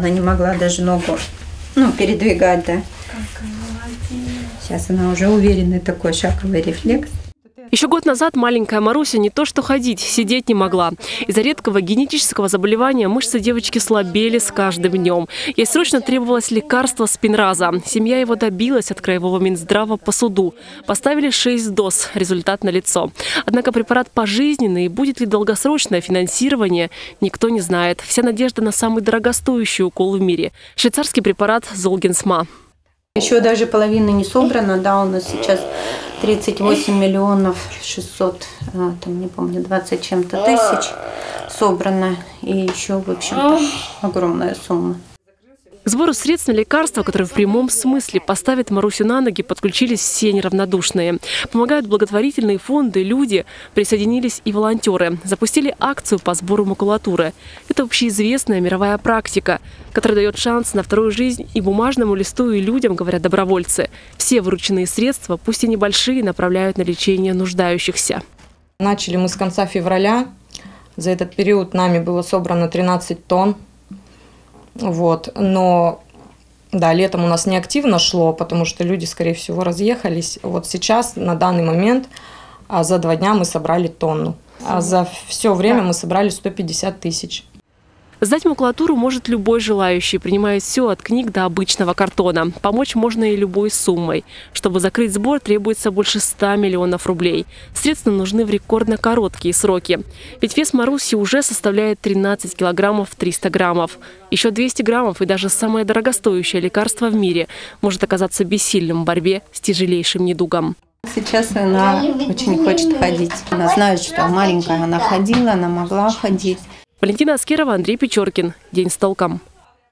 Она не могла даже ногу ну, передвигать, да. Сейчас она уже уверенный такой шаговый рефлекс. Еще год назад маленькая Маруся не то что ходить, сидеть не могла. Из-за редкого генетического заболевания мышцы девочки слабели с каждым днем. Ей срочно требовалось лекарство спинраза. Семья его добилась от краевого Минздрава по суду. Поставили 6 доз, результат налицо. Однако препарат пожизненный, будет ли долгосрочное финансирование, никто не знает. Вся надежда на самый дорогостоящий укол в мире – швейцарский препарат Золгенсма. Еще даже половина не собрана, да, у нас сейчас 38 миллионов 600, а, там не помню, 20 чем-то тысяч собрано. И еще, в общем-то, огромная сумма. Сбору средств на лекарства, которые в прямом смысле поставят Марусю на ноги, подключились все неравнодушные. Помогают благотворительные фонды, люди, присоединились и волонтеры. Запустили акцию по сбору макулатуры. Это общеизвестная мировая практика, которая дает шанс на вторую жизнь и бумажному листу, и людям, говорят добровольцы. Все вырученные средства, пусть и небольшие, направляют на лечение нуждающихся. Начали мы с конца февраля. За этот период нами было собрано 13 тонн вот, но да, летом у нас не активно шло, потому что люди, скорее всего, разъехались. Вот сейчас, на данный момент, а за два дня мы собрали тонну. А за все время мы собрали 150 тысяч. Сдать макулатуру может любой желающий, принимая все от книг до обычного картона. Помочь можно и любой суммой. Чтобы закрыть сбор, требуется больше 100 миллионов рублей. Средства нужны в рекордно короткие сроки. Ведь вес Маруси уже составляет 13 килограммов 300 граммов. Еще 200 граммов и даже самое дорогостоящее лекарство в мире может оказаться бессильным в борьбе с тяжелейшим недугом. Сейчас она очень хочет ходить. Она знает, что маленькая она ходила, она могла ходить. Валентина Аскерова, Андрей Печоркин. День с толком.